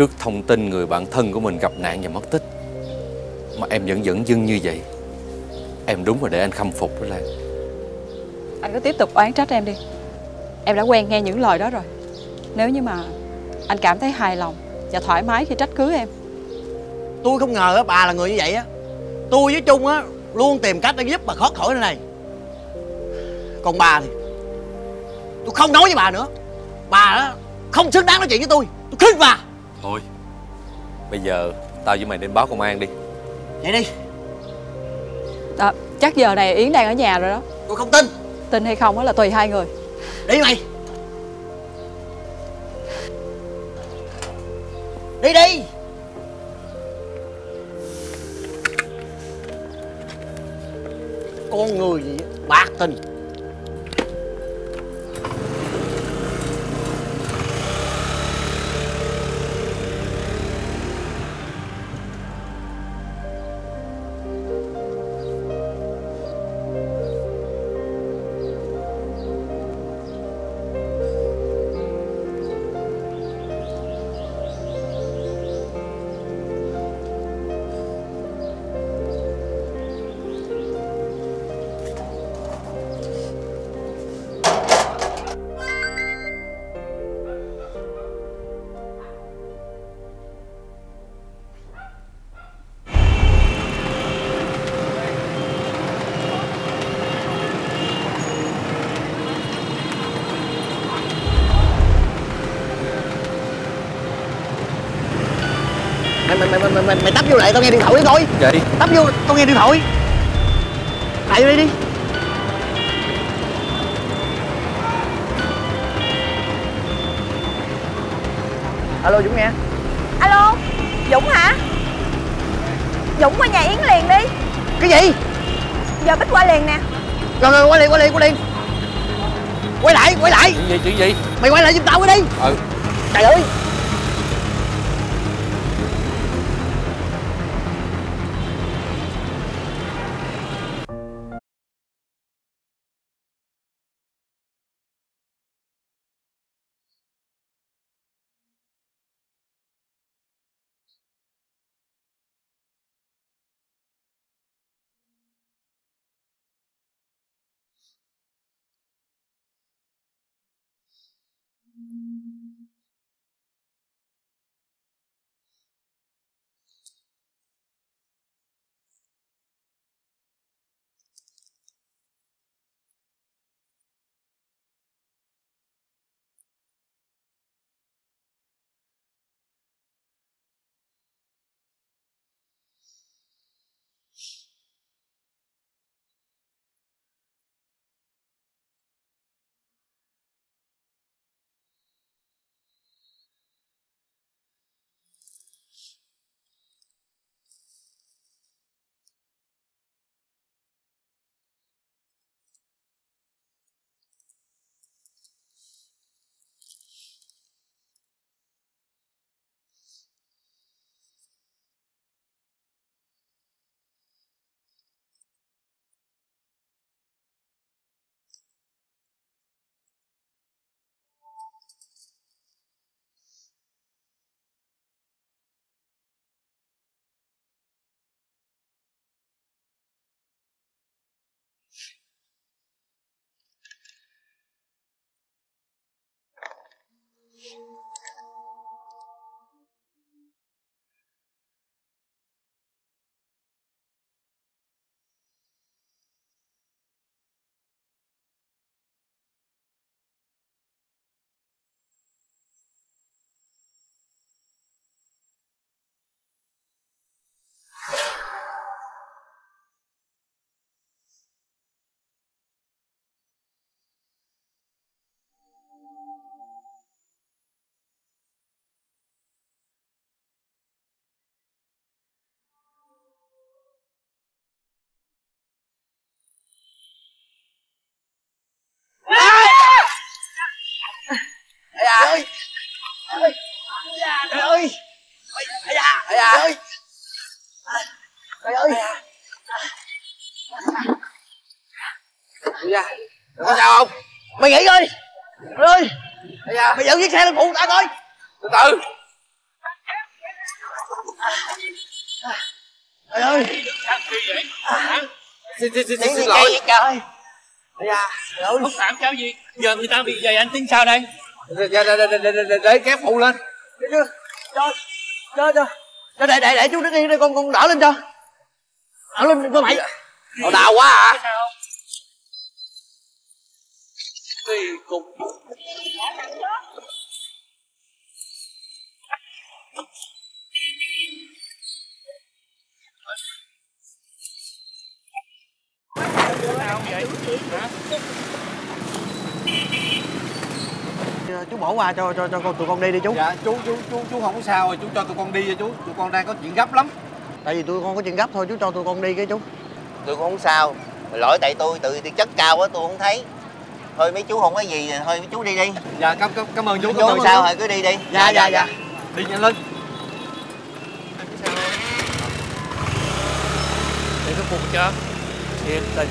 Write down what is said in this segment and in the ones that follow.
Trước thông tin người bạn thân của mình gặp nạn và mất tích. Mà em vẫn dẫn dưng như vậy. Em đúng là để anh khâm phục đó Lan Anh cứ tiếp tục oán trách em đi. Em đã quen nghe những lời đó rồi. Nếu như mà anh cảm thấy hài lòng Và thoải mái khi trách cứ em. Tôi không ngờ á bà là người như vậy á. Tôi với trung á luôn tìm cách để giúp bà thoát khỏi nơi này. Còn bà thì tôi không nói với bà nữa. Bà á không xứng đáng nói chuyện với tôi. Tôi khinh bà Thôi Bây giờ tao với mày đến báo công an đi. Vậy đi. Đó, Chắc giờ này Yến đang ở nhà rồi đó. Tôi không tin. Tin hay không đó là tùy hai người. Đi mày. Đi đi. Con người gì á, bạc tình mày mày tấp vô lại tao nghe điện thoại đi coi Vậy? Tấp vô tao nghe điện thoại. Lại vô đây đi. Alo dũng nghe. Alo dũng hả? Dũng qua nhà yến liền đi. Cái gì? Giờ bích qua liền nè. Rồi rồi quay liền quay liền quay liền. Quay lại quay lại. Chuyện gì chuyện gì? Mày quay lại giùm tao cái đi. Ừ. Trời ơi Ơi. Trời ơi. Da ơi trời ơi. Dạ. Có sao không? Mày nghỉ coi trời ơi. Mày dẫn chiếc xe lên phụ tao coi. Từ từ. Trời ơi. Xin, xin, xin, xin lỗi. vậy trời? Trời ơi. Không phạm sao gì? Giờ người ta bị vậy anh tính sao đây để, để, để, để, để, để, để kéo phụ lên. Cho cho cho cho. Cho để để để chú đứng yên đây con con đỡ lên cho. Đỡ lên cho mày. Ồ, đau quá à. Kỳ cục chú bỏ qua cho cho cho con tụi con đi đi chú. Dạ chú chú chú chú không có sao rồi chú cho tụi con đi cho chú. Tụi con đang có chuyện gấp lắm. Tại vì tụi con có chuyện gấp thôi chú cho tụi con đi cái chú. Tôi cũng không sao. Lỗi tại tôi tự chất cao quá tôi không thấy. Thôi mấy chú không có gì thôi mấy chú đi đi. Dạ cảm cảm, cảm ơn chú. Chú cảm ơn sao chú. rồi cứ đi đi. Dạ dạ dạ đi nhanh lên. Để cái phục cho thiệt tình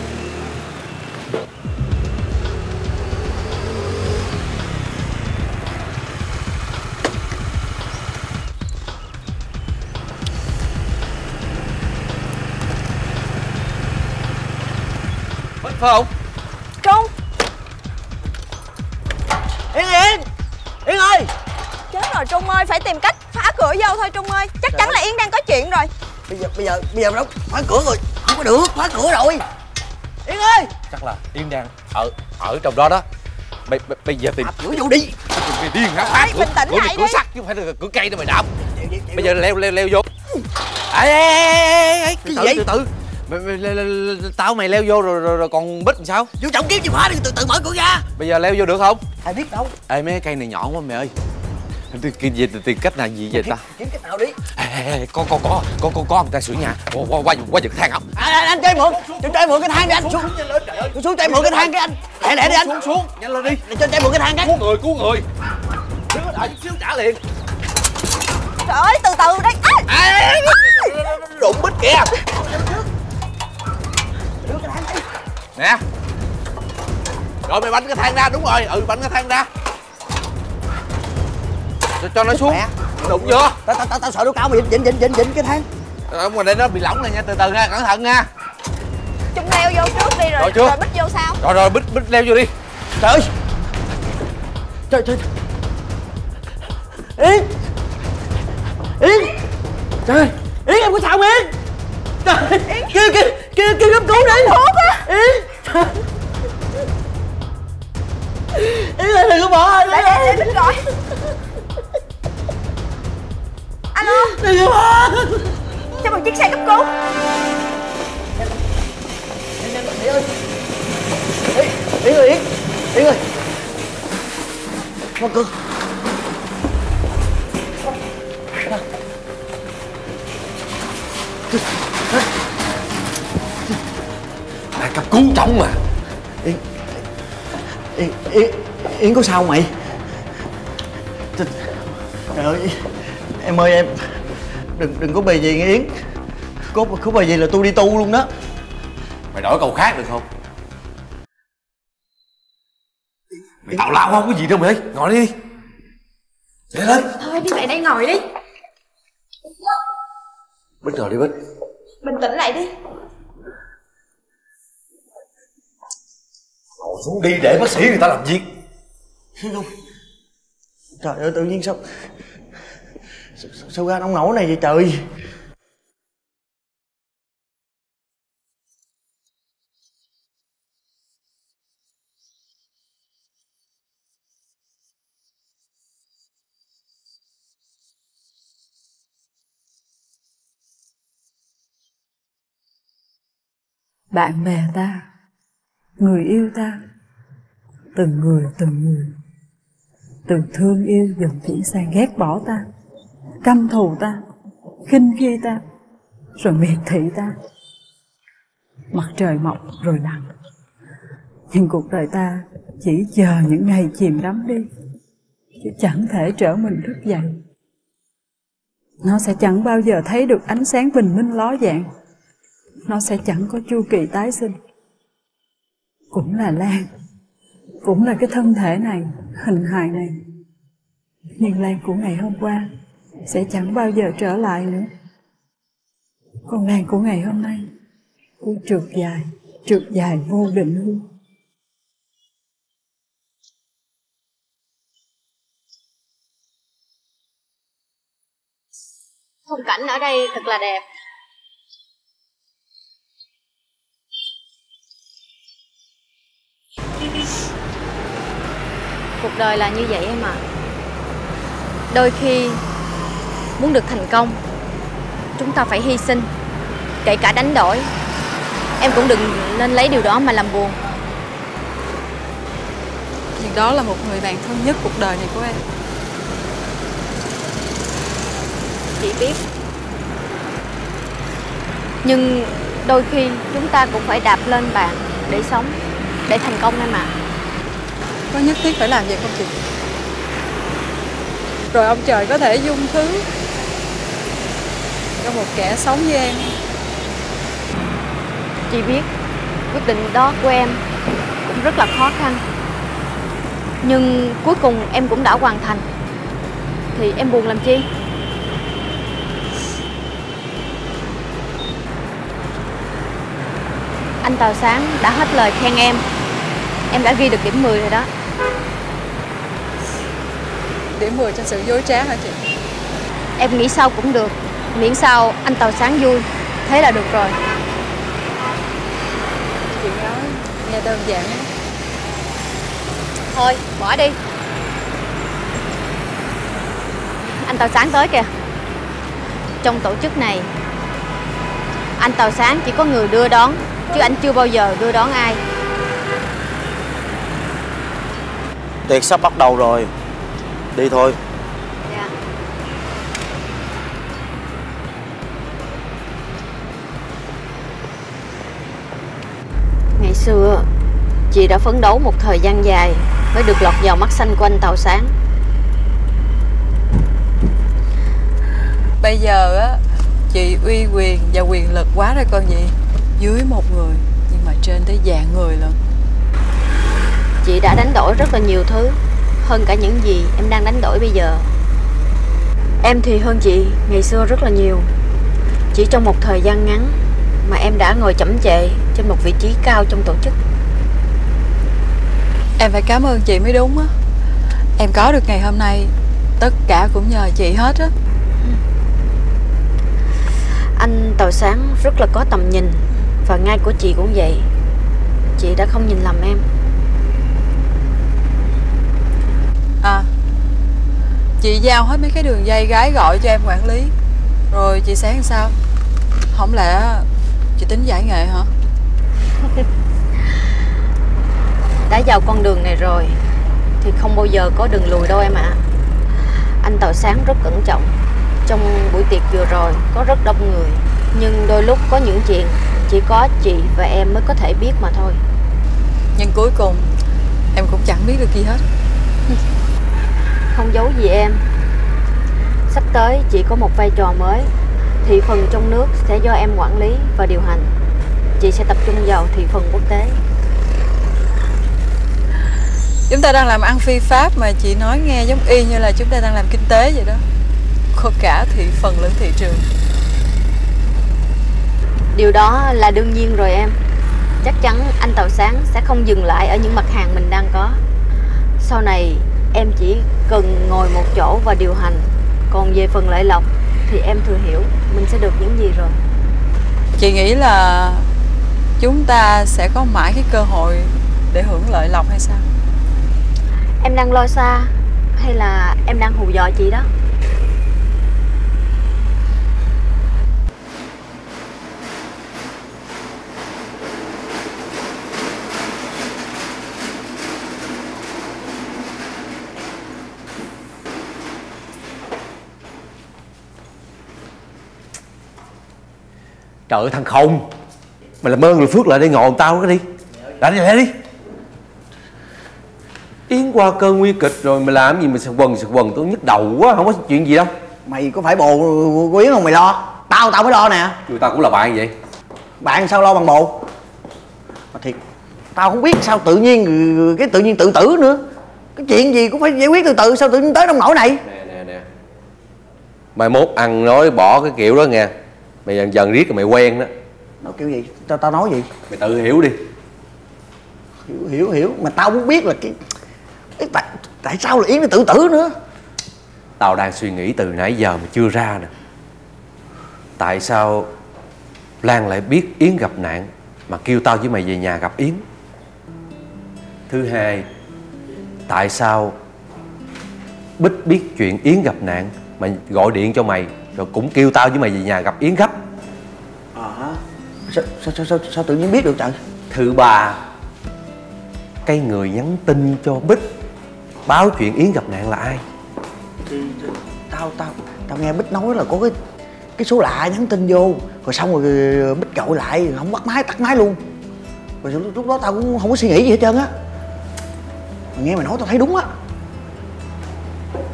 phải không? Trung. Yên yên. Yên ơi. Chết rồi Trung ơi Phải tìm cách phá cửa vô thôi Trung ơi. Chắc chắn là Yến đang có chuyện rồi. Bây giờ bây giờ bây giờ đâu? Khóa cửa rồi. Không có được khóa cửa rồi. Yên ơi. Chắc là Yên đang ở ở trong đó đó. Bây, bây, bây giờ tìm đạp cửa vô đi. Mày điên hả? Ê, bình tĩnh cửa, lại cửa đi. sắt chứ không phải là cửa cây đâu mày đạp. Bây giờ leo leo leo vô. Ê ê ê ê Cái từ gì từ từ Tao mày leo vô rồi, rồi, rồi còn bích làm sao chú trọng kiếm chìa khóa đi từ từ mở cửa ra Bây giờ leo vô được không ai biết đâu Ê mấy cây này nhọn quá mày ơi Tìm, tìm, tìm, cách nào gì vậy ta kiếm cách nào đi có có có có có có người ta sửa nhà qua qua qua qua giật thang không anh, anh, chơi mượn cho chơi mượn cái thang đi anh xuống xuống, xuống chơi mượn cái thang cái anh lẹ lẹ đi anh xuống xuống nhanh lên đi để cho chơi mượn cái thang cái cứu người cứu người đứng đợi chút xíu trả liền Trời ơi từ từ đây à, đụng bích kìa nè. Rồi mày bánh cái thang ra đúng rồi. Ừ bánh cái thang ra. Cho, cho nó xuống. Mẹ. đụng vô. Tao tao tao, tao sợ nó cao mày dịnh dịnh dịnh dịnh cái thang. Ở ngoài đây nó bị lỏng này nha. Từ từ nha cẩn thận nha. Trung leo vô trước đi rồi. Rồi chưa? Rồi bích vô sau rồi rồi bích bích leo vô đi. Trời ơi. Trời trời. Yên yên trời ơi, yên em có sao không yên trời. Kêu kêu kêu kêu cấp cứu đi thuốc á trời. yên ơi đừng có bỏ anh Để để để gọi Alo? Đừng có bỏ Cho một chiếc xe cấp cứu Yến ơi Yến ơi. Yến Yến ơi Mở cửa là cấp cứu trọng mà. Yến Yến Yến Yến có sao không mày? Trời ơi Em ơi em Đừng đừng có bề gì nghe Yến. Có, có bề gì là tôi đi tu luôn đó. Mày đổi câu khác được không? Mày tào lao không có gì đâu mày ơi. Ngồi đi. Để lên. Thôi đi lại đây ngồi đi. Bích rồi đi bích. Bình tĩnh lại đi xuống đi để bác sĩ người ta làm việc. Không Trời ơi tự nhiên sao Sao, sao ra nông nổi này vậy trời? Bạn bè ta người yêu ta. Từng người từng người. Từ thương yêu dần chuyển sang ghét bỏ ta. Căm thù ta. Khinh khi ta. Rồi miệt thị ta. Mặt trời mọc rồi lặn nhưng cuộc đời ta chỉ chờ những ngày chìm đắm đi. Chứ chẳng thể trở mình thức dậy. Nó sẽ chẳng bao giờ thấy được ánh sáng bình minh ló dạng. Nó sẽ chẳng có chu kỳ tái sinh cũng là lan. Cũng là cái thân thể này, hình hài này. Nhưng lan của ngày hôm qua sẽ chẳng bao giờ trở lại nữa. Con lan của ngày hôm nay cũng trượt dài Trượt dài vô định luôn. Khung cảnh ở đây thật là đẹp. Cuộc đời là như vậy em ạ. Đôi khi muốn được thành công, chúng ta phải hy sinh, kể cả đánh đổi. Em cũng đừng nên lấy điều đó mà làm buồn. Nhưng đó là một người bạn thân nhất cuộc đời này của em Chị biết. Nhưng đôi khi chúng ta cũng phải đạp lên bạn để sống, để thành công em ạ. Có nhất thiết phải làm vậy không chị? Rồi ông trời có thể dung thứ Cho một kẻ sống như em. Chị biết, quyết định đó của em cũng rất là khó khăn. Nhưng cuối cùng em cũng đã hoàn thành. Thì em buồn làm chi? Anh Tào Sáng đã hết lời khen em. Em đã ghi được điểm 10 rồi đó. Điểm 10 cho sự dối trá hả chị? Em nghĩ sao cũng được. Miễn sao anh Tào Sáng vui. Thế là được rồi. Chị nói nghe đơn giản lắm. Thôi bỏ đi. Anh Tào Sáng tới kìa. Trong tổ chức này Anh Tào Sáng chỉ có người đưa đón Chứ anh chưa bao giờ đưa đón ai. Tiệc sắp bắt đầu rồi Đi thôi. Dạ. Ngày xưa Chị đã phấn đấu một thời gian dài Mới được lọt vào mắt xanh của anh Tào Sáng. Bây giờ á Chị uy quyền và quyền lực quá rồi con gì Dưới một người Nhưng mà trên tới dạng người lận. Chị đã đánh đổi rất là nhiều thứ Hơn cả những gì em đang đánh đổi bây giờ. Em thì hơn chị ngày xưa rất là nhiều. Chỉ trong một thời gian ngắn Mà em đã ngồi chậm chệ Trên một vị trí cao trong tổ chức. Em phải cảm ơn chị mới đúng á. Em có được ngày hôm nay Tất cả cũng nhờ chị hết á. Anh Tàu Sáng rất là có tầm nhìn Và ngay của chị cũng vậy. Chị đã không nhìn lầm em À Chị giao hết mấy cái đường dây gái gọi cho em quản lý. Rồi chị sáng sao? Không lẽ chị tính giải nghệ hả? Đã vào con đường này rồi Thì không bao giờ có đường lùi đâu em ạ. Anh Tàu Sáng rất cẩn trọng. Trong buổi tiệc vừa rồi có rất đông người. Nhưng đôi lúc có những chuyện Chỉ có chị và em mới có thể biết mà thôi. Nhưng cuối cùng Em cũng chẳng biết được gì hết Không giấu gì em. Sắp tới chị có một vai trò mới Thị phần trong nước sẽ do em quản lý và điều hành. Chị sẽ tập trung vào thị phần quốc tế. Chúng ta đang làm ăn phi pháp Mà chị nói nghe giống y như là chúng ta đang làm kinh tế vậy đó. Có cả thị phần lẫn thị trường. Điều đó là đương nhiên rồi em. Chắc chắn anh Tàu Sáng sẽ không dừng lại ở những mặt hàng mình đang có. Sau này em chỉ cần ngồi một chỗ và điều hành. Còn về phần lợi lộc thì em thừa hiểu mình sẽ được những gì rồi. Chị nghĩ là chúng ta sẽ có mãi cái cơ hội để hưởng lợi lộc hay sao? Em đang lo xa hay là em đang hù dọa chị đó Trời ơi thằng khùng. Mày làm ơn làm phước lại đây ngồi tao cái đi. Lại đi lại đi. Yến qua cơn nguy kịch rồi mày làm gì mà sờ quần sờ quần. Tôi nhức đầu quá không có chuyện gì đâu. Mày có phải bồ của Yến không mày lo? Tao tao mới lo nè. Người ta cũng là bạn vậy. Bạn sao lo bằng bồ? Mà thiệt Tao không biết sao tự nhiên Cái tự nhiên tự tử nữa. Cái chuyện gì cũng phải giải quyết từ từ Sao tự nhiên tới nông nổi này? Nè nè nè. Mai mốt ăn nói bỏ cái kiểu đó nghe Mày dần dần riết rồi mày quen đó. Nói kiểu gì? Tao tao nói gì? Mày tự hiểu đi. Hiểu hiểu hiểu. Mà tao muốn biết là cái, cái tại, tại sao là Yến nó tự tử nữa? Tao đang suy nghĩ từ nãy giờ mà chưa ra nè. Tại sao Lan lại biết Yến gặp nạn Mà kêu tao với mày về nhà gặp Yến? Thứ hai Tại sao Bích biết chuyện Yến gặp nạn Mà gọi điện cho mày Rồi cũng kêu tao với mày về nhà gặp Yến gấp. Hả? Sao, sao, sao, sao, sao tự nhiên biết được trời? Thứ ba Cái người nhắn tin cho Bích Báo chuyện Yến gặp nạn là ai? Thì, tao tao tao nghe bích nói là có cái cái số lạ nhắn tin vô. Rồi xong rồi bích gọi lại không bắt máy tắt máy luôn. Rồi lúc, lúc đó tao cũng không có suy nghĩ gì hết trơn á. Nghe mày nói tao thấy đúng á.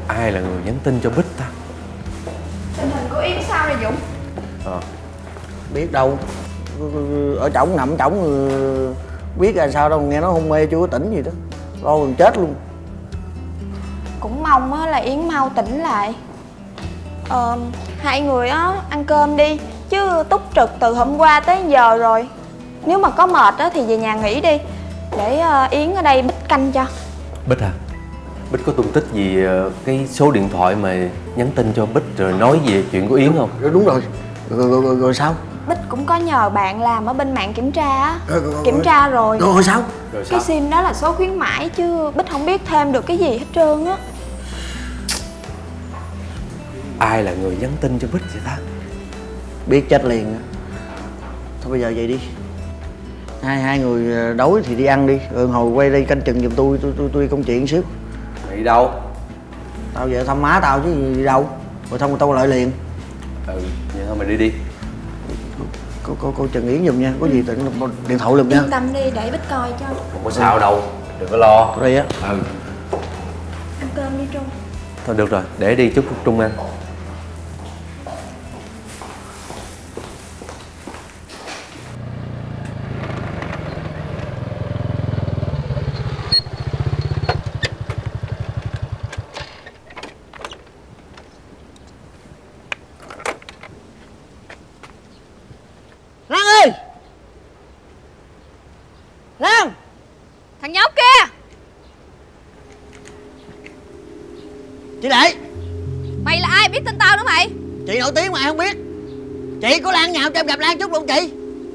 Ai là người nhắn tin cho Bích biết đâu. Ở trỏng nằm trỏng biết là sao đâu nghe nó hôn mê chưa có tỉnh gì đó. Lo gần chết luôn. Cũng mong á là Yến mau tỉnh lại. Ờ, hai người á ăn cơm đi Chứ túc trực từ hôm qua tới giờ rồi. Nếu mà có mệt á thì về nhà nghỉ đi Để ờ, Yến ở đây bích canh cho. Bích à Bích có tung tích gì ờ, cái số điện thoại mà nhắn tin cho Bích rồi nói về chuyện của Yến không? đúng rồi rồi, rồi, rồi, rồi sao Bích cũng có nhờ bạn làm ở bên mạng kiểm tra á. Rồi, rồi, rồi. Kiểm tra rồi. Rồi sao? Rồi Cái sim đó là số khuyến mãi chứ Bích không biết thêm được cái gì hết trơn á. Ai là người nhắn tin cho Bích vậy ta? biết chết liền á. Thôi bây giờ vậy đi. Hai hai người đói thì đi ăn đi. Rồi hồi quay đây canh chừng giùm tôi tôi tôi, tôi đi công chuyện xíu. Mày đi đâu? tao về thăm má tao chứ gì đâu. Rồi xong rồi tao lại liền. Ừ, vậy thôi mày đi đi cô cô cô trần yến giùm nha. Có gì tự điện thoại giùm nha. Yên tâm đi để Bích coi cho. Không có sao đâu, đừng có lo. Đây á. Ừ. Ăn cơm đi Trung. Thôi được rồi, để đi chúc Trung ăn lan ơi lan Thằng nhóc kia chị lệ Mày là ai biết tin tao nữa mày chị nổi tiếng mà ai không biết chị có lan nhạo cho em gặp lan chút luôn chị.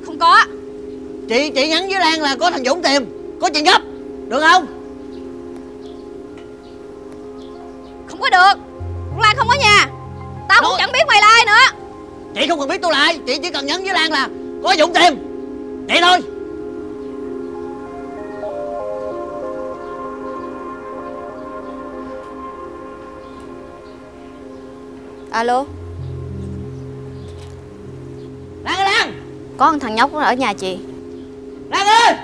Không có. Chị chị nhắn với lan là có thằng dũng tìm có chuyện gấp được không? Không có được. Con Lan không có nhà. Tao cũng Nói- chẳng biết mày là ai nữa. Chị không cần biết tôi là ai chị chỉ cần nhắn với lan là có dũng tìm. Vậy thôi. Alo Có một thằng nhóc ở nhà chị. Lan ơi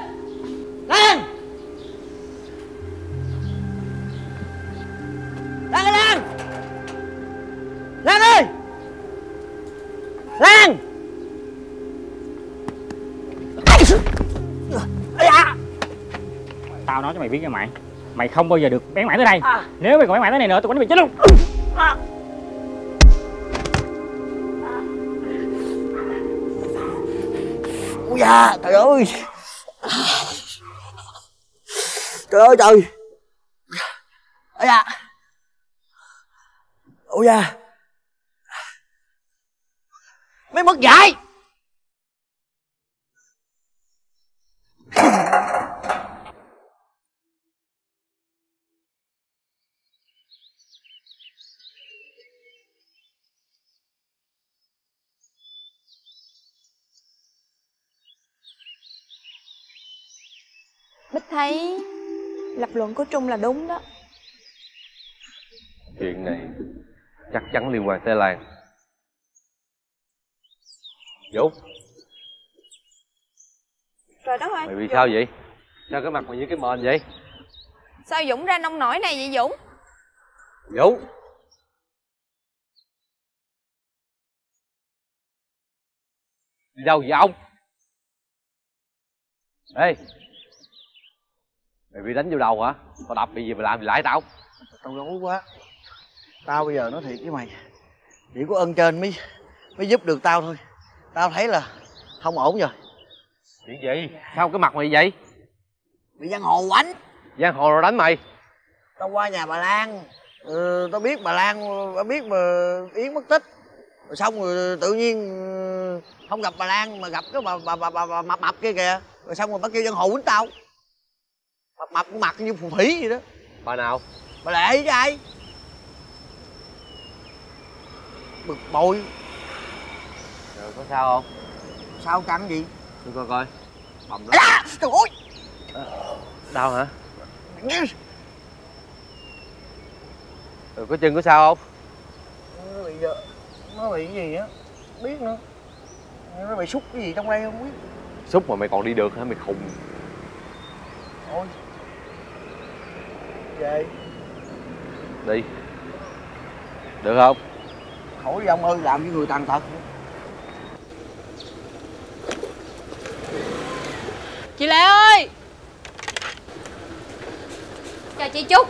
lan lan ơi lan lan ơi lan! Tao nói cho mày biết nha mày. Mày không bao giờ được bén mảng tới đây. Nếu mày còn bén mảng tới này nữa tao đánh mày chết luôn da, trời ơi. Trời ơi trời. Ây da. Ôi da. Mấy mất dạy. Thấy lập luận của Trung là đúng đó Chuyện này chắc chắn liên quan tới Lan Dũng, Trời đất ơi mày bị sao vậy? Sao cái mặt mày như cái mền vậy? Sao Dũng ra nông nổi này vậy Dũng Dũng Đi đâu vậy ông? Ê Mày bị đánh vô đầu hả? Tao đập bị gì mày làm gì lại tao? Tao rối quá. Tao bây giờ nói thiệt với mày Chỉ có ơn trên mới mới giúp được tao thôi. Tao thấy là không ổn rồi. Chuyện gì sao cái mặt mày vậy? Bị giang hồ quánh giang hồ rồi đánh mày. Tao qua nhà bà lan. Ừ, tao biết bà lan tao biết mà yến mất tích. Rồi xong rồi tự nhiên ừ, không gặp bà lan mà gặp cái bà bà bà, bà, bà mập mập kia kìa. Rồi xong rồi bắt kêu dân hồ quýnh tao mập mập con mặt như phù thủy vậy đó. Bà nào? Bà lệ với ai? Bực bội. Rồi có sao không? Sao căng gì tôi coi coi. Bầm lắm. À, trời ơi! Đau hả? Rồi có chân có sao không? Nó bị giờ nó bị cái gì á? Biết nữa. Nó bị xúc cái gì trong đây không biết. Xúc mà mày còn đi được hả? Mày khùng. Thôi về đi. Được không? Khỏi ông ơi làm với người tàn tật. Chị Lệ ơi! Chào chị Trúc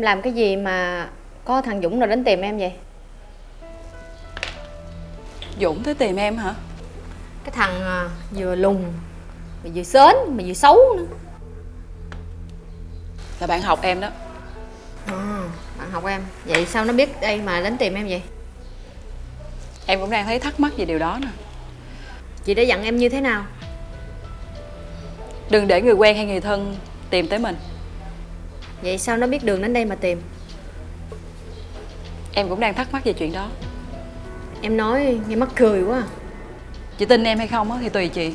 Em làm cái gì mà có thằng Dũng rồi đến tìm em vậy? Dũng tới tìm em hả Cái thằng à, vừa lùn mà vừa sến mà vừa xấu nữa Là bạn học em đó à, Bạn học em Vậy sao nó biết đây mà đến tìm em vậy? Em cũng đang thấy thắc mắc về điều đó nè Chị đã dặn em như thế nào? Đừng để người quen hay người thân tìm tới mình Vậy sao nó biết đường đến đây mà tìm? Em cũng đang thắc mắc về chuyện đó. Em nói nghe mắc cười quá. Chị tin em hay không á thì tùy chị.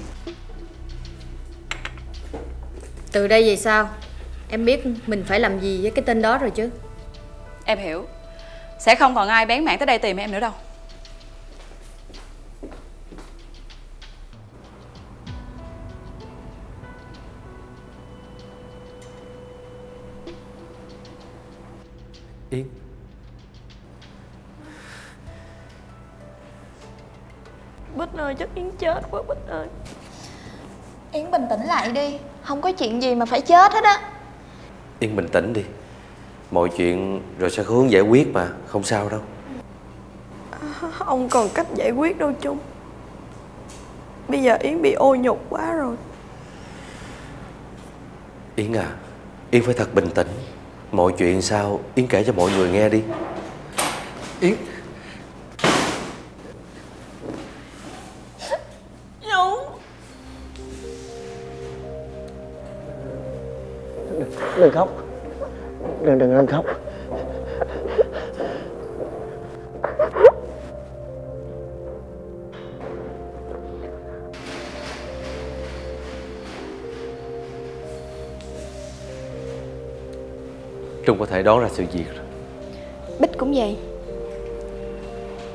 Từ đây về sau Em biết mình phải làm gì với cái tên đó rồi chứ. Em hiểu. Sẽ không còn ai bén mảng tới đây tìm em nữa đâu Bích ơi chắc Yến chết quá Bích ơi. Yến bình tĩnh lại đi Không có chuyện gì mà phải chết hết á. Yến bình tĩnh đi Mọi chuyện rồi sẽ có hướng giải quyết mà Không sao đâu. Không còn cách giải quyết đâu Trung Bây giờ Yến bị ô nhục quá rồi. Yến à Yến phải thật bình tĩnh. Mọi chuyện sao Yến kể cho mọi người nghe đi. Yến đừng khóc đừng đừng đừng khóc Trung có thể đoán ra sự việc rồi? Bích cũng vậy.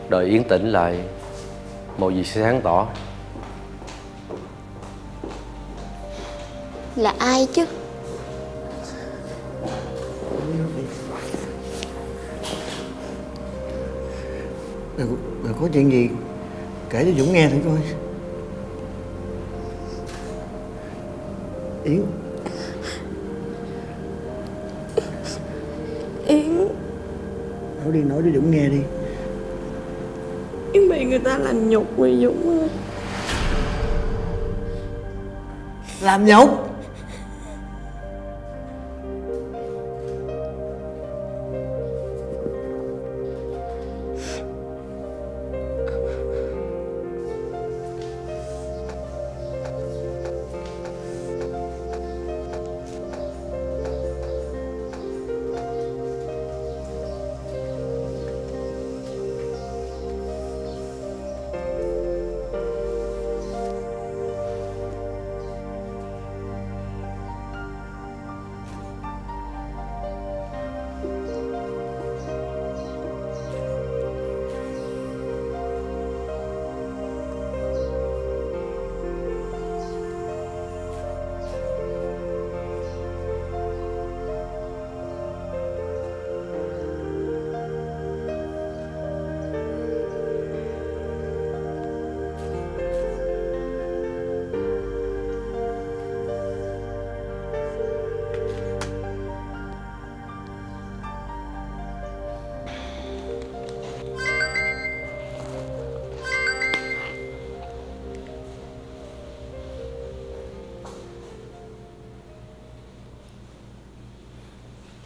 Đợi Yến tỉnh lại Mọi việc sẽ sáng tỏ. Là ai chứ đừng có chuyện gì kể cho dũng nghe thử coi. Yến. Yến. Nói đi nói cho dũng nghe đi. Yến bị người ta làm nhục vì Dũng ơi. Làm nhục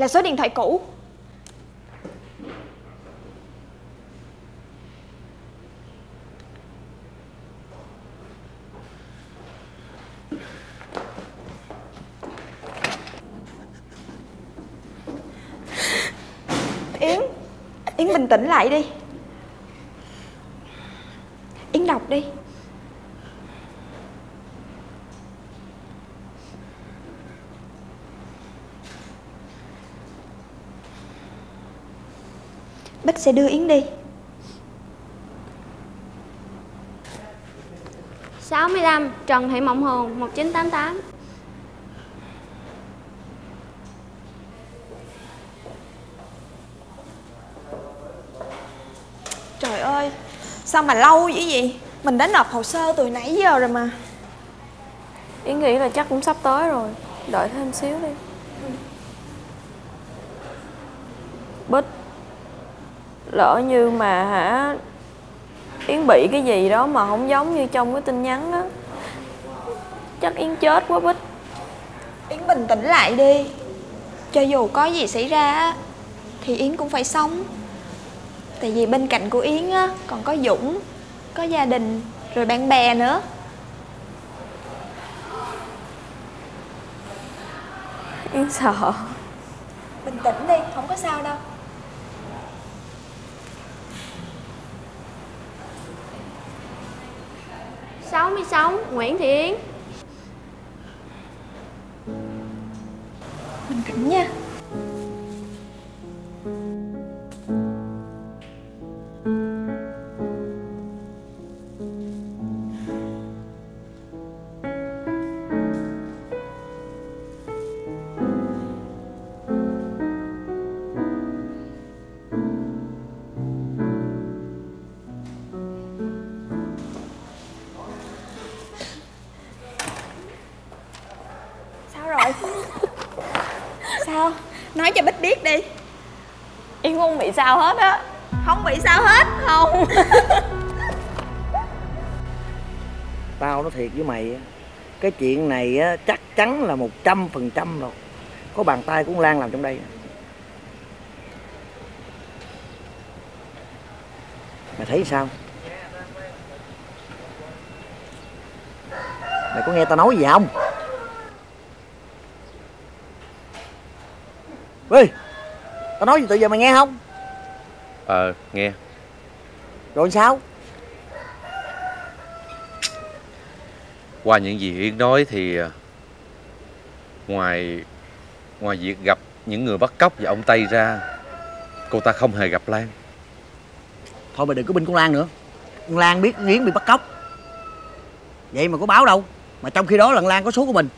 Là số điện thoại cũ. Yến Yến bình tĩnh lại đi Yến đọc đi Bích sẽ đưa Yến đi. 65 Trần Thị Mộng Hường 1988 Trời ơi Sao mà lâu dữ vậy? Mình đã nộp hồ sơ từ nãy giờ rồi mà. Yến nghĩ là chắc cũng sắp tới rồi. Đợi thêm xíu đi Lỡ như mà hả Yến bị cái gì đó mà không giống như trong cái tin nhắn á. Chắc Yến chết quá Bích. Yến bình tĩnh lại đi. Cho dù có gì xảy ra á, Thì Yến cũng phải sống. Tại vì bên cạnh của Yến á Còn có Dũng Có gia đình Rồi bạn bè nữa. Yến sợ. Bình tĩnh đi Không có sao đâu sáu mươi sáu Nguyễn Thị Yến Mình cảnh nha. Không? Tao nói thiệt với mày Cái chuyện này á, chắc chắn là một trăm phần trăm rồi. Có bàn tay của Lan làm trong đây. Mày thấy sao? Mày có nghe tao nói gì không? Ê Tao nói gì tự giờ mày nghe không? Ờ nghe Rồi sao? Qua những gì Yến nói thì à, Ngoài Ngoài việc gặp những người bắt cóc và ông Tây ra Cô ta không hề gặp Lan. Thôi mày đừng có binh con Lan nữa. Con Lan biết Yến bị bắt cóc. Vậy mà có báo đâu Mà trong khi đó là Lan có số của mình.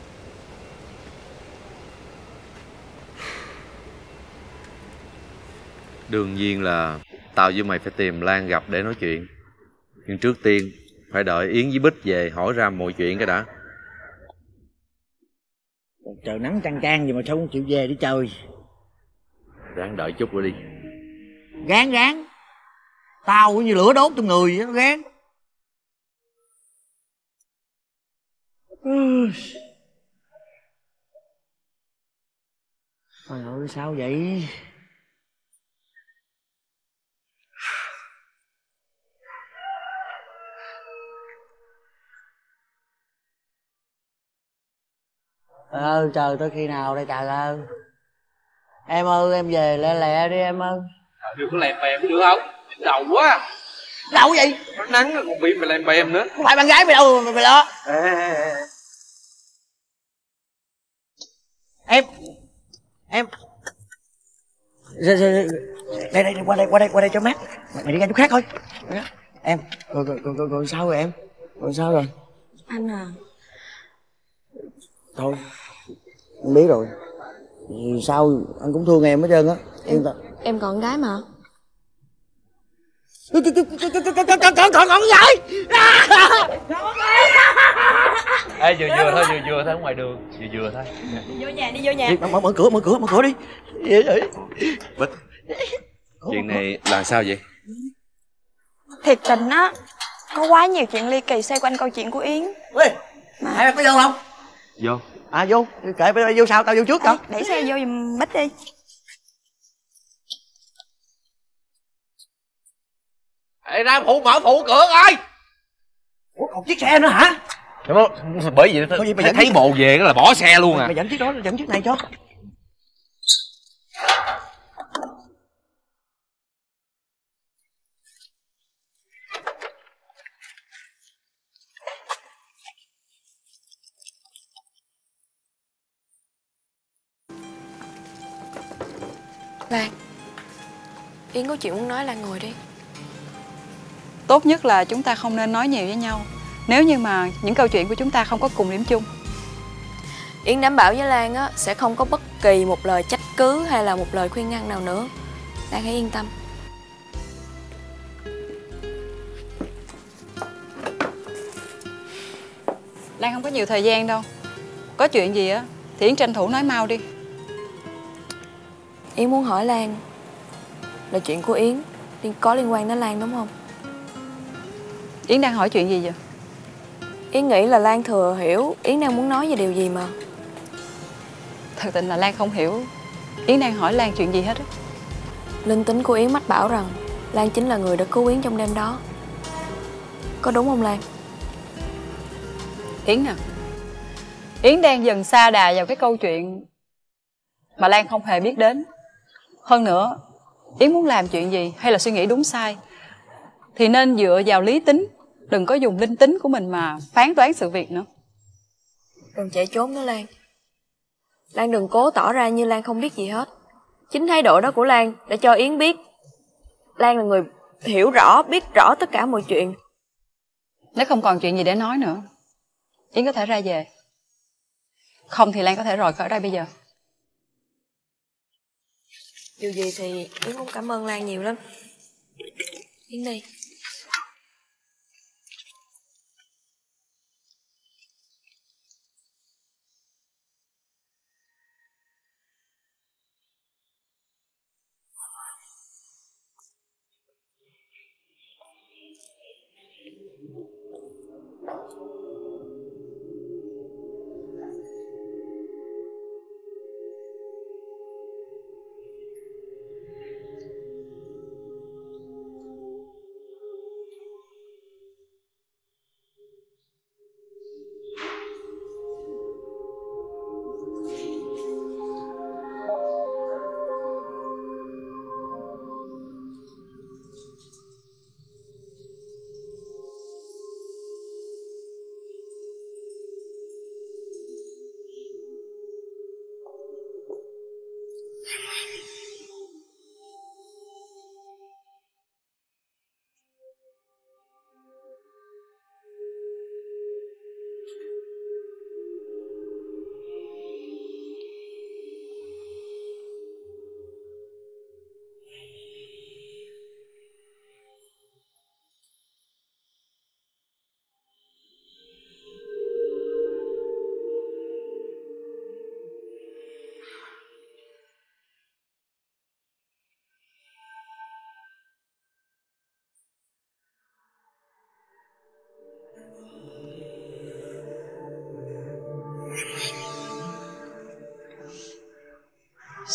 Đương nhiên là Tao với mày phải tìm Lan gặp để nói chuyện. Nhưng trước tiên Phải đợi Yến với Bích về hỏi ra mọi chuyện cái đã. Trời nắng chang chang gì mà sao không chịu về đi trời. Ráng đợi chút nữa đi. Gán gán Tao cũng như lửa đốt trong người vậy gán Trời ơi sao vậy Ờ trời tới khi nào đây trời ơi Em ơi em về lẹ lẹ đi em ơi. Đừng có lèm bèm được không? Đầu quá. Đâu vậy nắng còn bị mày lèm bèm nữa. Không phải bạn gái mày đâu mà mày lo. Em Em. Rồi, rồi, rồi. Đây đây qua đây qua đây qua đây cho mát. Mày đi ra chỗ khác thôi. Em rồi rồi, rồi, rồi, rồi sao rồi em? Rồi sao rồi? Anh à Thôi Anh biết rồi Vì sao anh cũng thương em hết trơn á tâm Em còn gái mà Còn còn còn còn vậy Ê vừa vừa thôi vừa vừa thôi ở ngoài đường Vừa vừa thôi Đi vô nhà đi vô nhà mở, mở cửa mở cửa mở cửa đi Bích Chuyện này là sao vậy Thiệt tình á Có quá nhiều chuyện ly kỳ xoay quanh câu chuyện của Yến Ê Hai mày có vô không vô. À vô. Kệ bây vô sao? Tao vô trước tao đẩy xe vô giùm bích đi. Ê, ra phụ mở phụ cửa coi. Ủa còn chiếc xe nữa hả? Bởi vì, bởi vì mày thấy, thấy bộ về là bỏ xe luôn à. Mày dẫn chiếc đó dẫn chiếc này cho. Yến có chuyện muốn nói Lan ngồi đi. Tốt nhất là chúng ta không nên nói nhiều với nhau. Nếu như mà những câu chuyện của chúng ta không có cùng điểm chung. Yến đảm bảo với Lan á sẽ không có bất kỳ một lời trách cứ hay là một lời khuyên ngăn nào nữa. Lan hãy yên tâm. Lan không có nhiều thời gian đâu. Có chuyện gì á Thì Yến tranh thủ nói mau đi. Yến muốn hỏi Lan Là chuyện của Yến. Có liên quan đến Lan đúng không? Yến đang hỏi chuyện gì vậy? Yến nghĩ là Lan thừa hiểu Yến đang muốn nói về điều gì mà. Thật tình là Lan không hiểu. Yến đang hỏi Lan chuyện gì hết á. Linh tính của Yến mách bảo rằng Lan chính là người đã cứu Yến trong đêm đó. Có đúng không Lan? Yến à Yến đang dần xa đà vào cái câu chuyện Mà Lan không hề biết đến. Hơn nữa Yến muốn làm chuyện gì hay là suy nghĩ đúng sai Thì nên dựa vào lý tính. Đừng có dùng linh tính của mình mà phán đoán sự việc nữa. Đừng chạy trốn nữa Lan. Lan đừng cố tỏ ra như Lan không biết gì hết. Chính thái độ đó của Lan đã cho Yến biết. Lan là người hiểu rõ, biết rõ tất cả mọi chuyện. Nếu không còn chuyện gì để nói nữa Yến có thể ra về. Không thì Lan có thể rời khỏi đây bây giờ Điều gì thì Yến cũng cảm ơn Lan nhiều lắm. Yến đi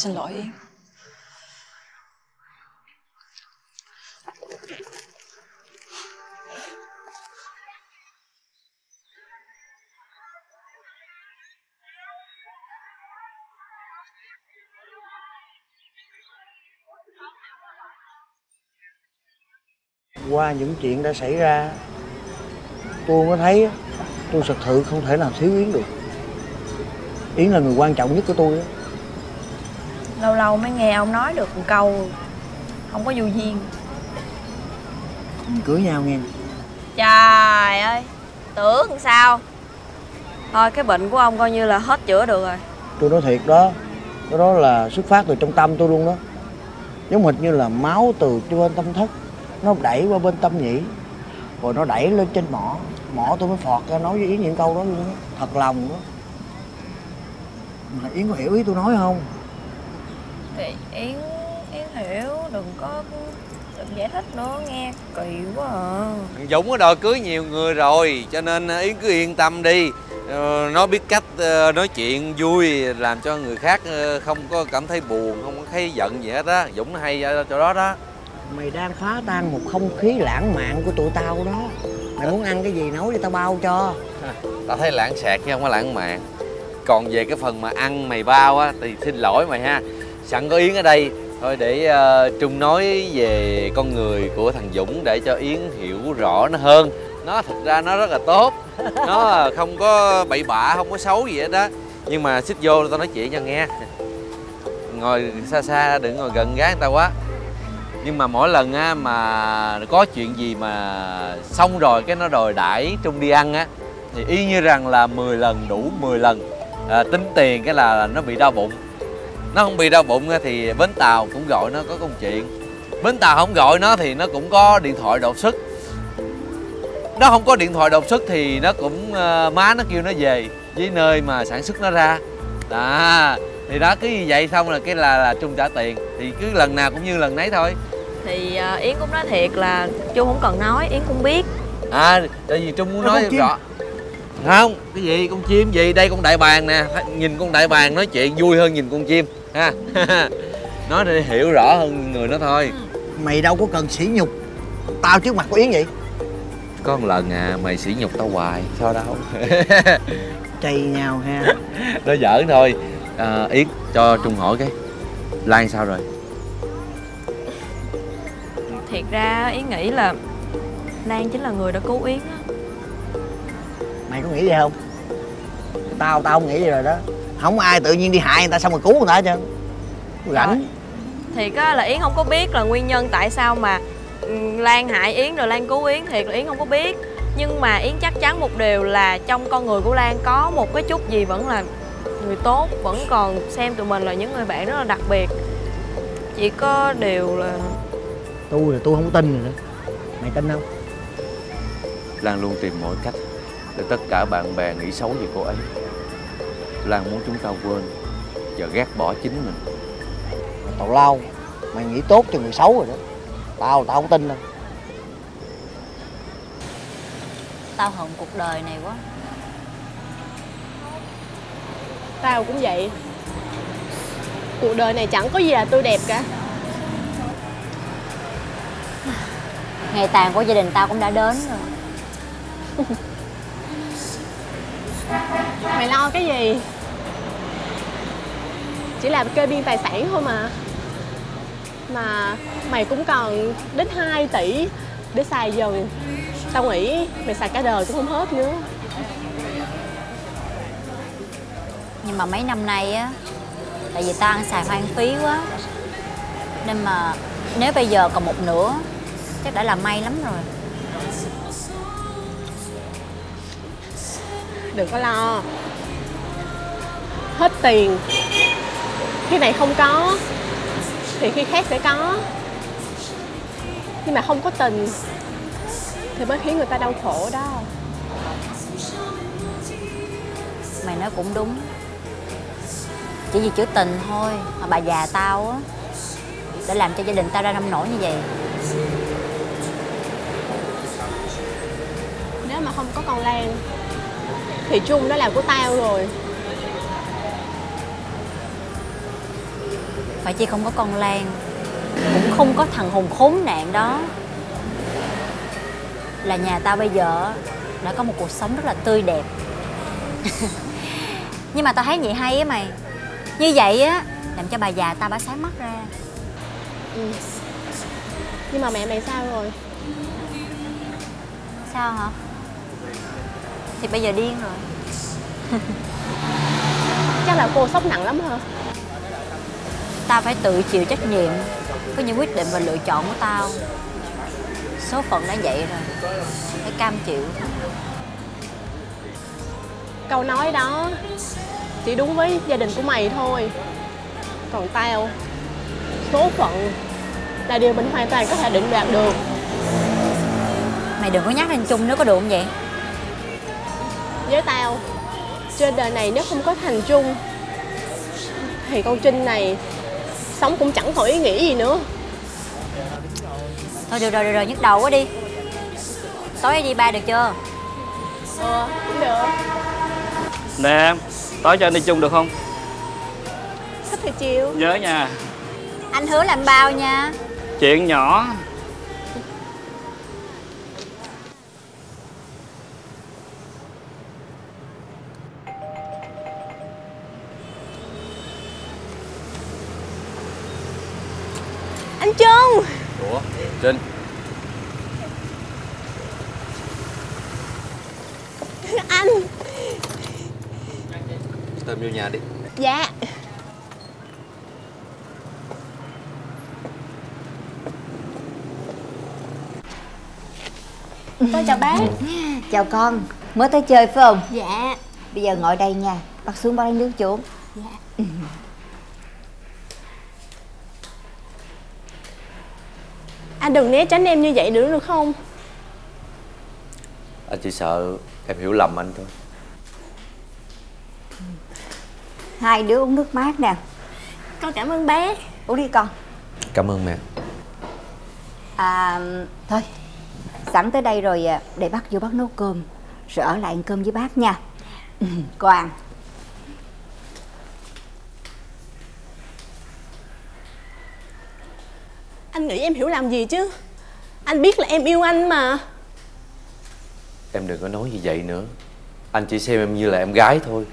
Xin lỗi. Yến qua những chuyện đã xảy ra, tôi mới thấy tôi thật sự không thể nào thiếu yến được. Yến là người quan trọng nhất của tôi Lâu lâu mới nghe ông nói được một câu Không có vô duyên. Cưới nhau nghe. Trời ơi Tưởng sao? Thôi cái bệnh của ông coi như là hết chữa được rồi. Tôi nói thiệt đó cái đó là xuất phát từ trong tâm tôi luôn đó. Giống hệt như là máu từ trên tâm thất nó đẩy qua bên tâm nhĩ rồi nó đẩy lên trên mỏ. Mỏ tôi mới phọt ra nói với yến những câu đó luôn đó. Thật lòng đó. Mà yến có hiểu ý tôi nói không Thì Yến Yến hiểu đừng có đừng giải thích nữa nghe kỳ quá à. Thằng Dũng có đòi cưới nhiều người rồi Cho nên Yến cứ yên tâm đi. Ờ, Nó biết cách ờ, nói chuyện vui Làm cho người khác ờ, không có cảm thấy buồn Không có thấy giận gì hết á. Dũng nó hay ở chỗ đó đó. Mày đang phá tan một không khí lãng mạn của tụi tao đó. Mày muốn ăn cái gì nấu cho tao bao cho. Tao thấy lãng xẹt chứ không có lãng mạn. Còn về cái phần mà ăn mày bao á Thì xin lỗi mày ha Sẵn có Yến ở đây. Thôi để uh, Trung nói về con người của thằng Dũng Để cho Yến hiểu rõ nó hơn. Nó thật ra nó rất là tốt. Nó không có bậy bạ, không có xấu gì hết đó Nhưng mà xích vô tao nói chuyện cho nghe. Ngồi xa xa đừng ngồi gần gái người ta quá. Nhưng mà mỗi lần á mà có chuyện gì mà xong rồi cái nó đòi đãi trung đi ăn á thì y như rằng là 10 lần đủ 10 lần. À, tính tiền cái là nó bị đau bụng nó không bị đau bụng á thì bến tàu cũng gọi nó có công chuyện. Bến tàu không gọi nó thì nó cũng có điện thoại đột xuất. Nó không có điện thoại đột xuất thì nó cũng uh, má nó kêu nó về với nơi mà sản xuất nó ra. À thì đó cứ như vậy xong là cái là là trung trả tiền. Thì cứ lần nào cũng như lần nấy thôi. Thì uh, yến cũng nói thiệt là chu không cần nói yến cũng biết. À tại vì trung muốn nói rõ. Không cái gì con chim gì? Đây con đại bàng nè. Nhìn con đại bàng nói chuyện vui hơn nhìn con chim ha. Nói để hiểu rõ hơn người nó thôi. Mày đâu có cần sỉ nhục. Tao trước mặt của Yến vậy có một lần à mày sỉ nhục tao hoài sao đâu? Chày nhau ha. Nó giỡn thôi. À, yến cho trung hỏi cái. Lan sao rồi? Thiệt ra yến nghĩ là lan chính là người đã cứu yến á. Mày có nghĩ vậy không? Tao tao không nghĩ vậy rồi đó Không ai tự nhiên đi hại người ta xong rồi cứu người ta hết trơn. Rảnh. Thiệt á là yến không có biết là nguyên nhân tại sao mà ừ, lan hại yến rồi lan cứu yến thiệt là yến không có biết. Nhưng mà yến chắc chắn một điều là trong con người của lan có một cái chút gì vẫn là người tốt vẫn còn xem tụi mình là những người bạn rất là đặc biệt. Chỉ có điều là Tôi là tôi không tin rồi đó. Mày tin không lan luôn tìm mọi cách để tất cả bạn bè nghĩ xấu về cô ấy lan muốn chúng ta quên và ghét bỏ chính mình. Tào lao Mày nghĩ tốt cho người xấu rồi đó. Tao tao không tin đâu. Tao hận cuộc đời này quá. Tao cũng vậy. Cuộc đời này chẳng có gì là tươi đẹp cả. Ngày tàn của gia đình tao cũng đã đến rồi Mày lo cái gì? Chỉ là kê biên tài sản thôi mà. Mà mày cũng còn đến 2 tỷ để xài dần. Tao nghĩ mày xài cả đời cũng không hết nữa. Nhưng mà mấy năm nay á, Tại vì tao ăn xài hoang phí quá. Nên mà nếu bây giờ còn một nửa, Chắc đã là may lắm rồi. Đừng có lo. Hết tiền. Khi này không có Thì khi khác sẽ có. Nhưng mà không có tình Thì mới khiến người ta đau khổ đó. Mày nói cũng đúng. Chỉ vì chữ tình thôi Mà bà già tao á Đã làm cho gia đình tao ra nông nổi như vậy. Nếu mà không có con Lan Thì Trung đã làm của tao rồi. Phải chi không có con Lan. Cũng không có thằng hùng khốn nạn đó. Là nhà tao bây giờ Đã có một cuộc sống rất là tươi đẹp. Nhưng mà tao thấy vậy hay á mày. Như vậy á Làm cho bà già tao bả sáng mắt ra. Ừ. Nhưng mà mẹ mày sao rồi? Sao hả Thì bây giờ điên rồi. Chắc là cô sốc nặng lắm hả? Tao phải tự chịu trách nhiệm Với những quyết định và lựa chọn của tao. Số phận đã vậy rồi Phải cam chịu. Câu nói đó Chỉ đúng với gia đình của mày thôi. Còn tao Số phận Là điều mình hoàn toàn có thể định đoạt được. Mày đừng có nhắc lên chung nữa có được không vậy Với tao. Trên đời này nếu không có thành chung Thì con Trinh này Sống cũng chẳng còn ý nghĩa gì nữa. Thôi được rồi, được rồi, nhức đầu quá đi. Tối đi ba được chưa? Ờ, cũng được. Nè tối cho anh đi chung được không? Thích thì chiều. Nhớ nha. Anh hứa làm bao nha. Chuyện nhỏ anh Trung ủa trinh. Anh. Tao vô nhà đi. Dạ. Tôi chào bác. Chào con, mới tới chơi phải không? dạ. Bây giờ ngồi đây nha, bắt xuống bác lấy nước chuộng dạ anh đừng né tránh em như vậy nữa được không? Anh chỉ sợ em hiểu lầm anh thôi. Hai đứa uống nước mát nè. Con cảm ơn bác Uống đi con. Cảm ơn mẹ. À, thôi Sẵn tới đây rồi à, để bác vô bác nấu cơm Rồi ở lại ăn cơm với bác nha. Ừ, Con. ăn anh nghĩ em hiểu làm gì chứ? Anh biết là em yêu anh mà. Em đừng có nói như vậy nữa. Anh chỉ xem em như là em gái thôi.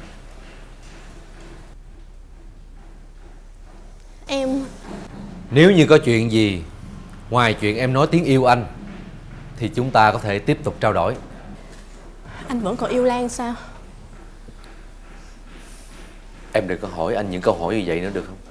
Em nếu như có chuyện gì ngoài chuyện em nói tiếng yêu anh thì chúng ta có thể tiếp tục trao đổi. Anh vẫn còn yêu lan sao? Em đừng có hỏi anh những câu hỏi như vậy nữa được không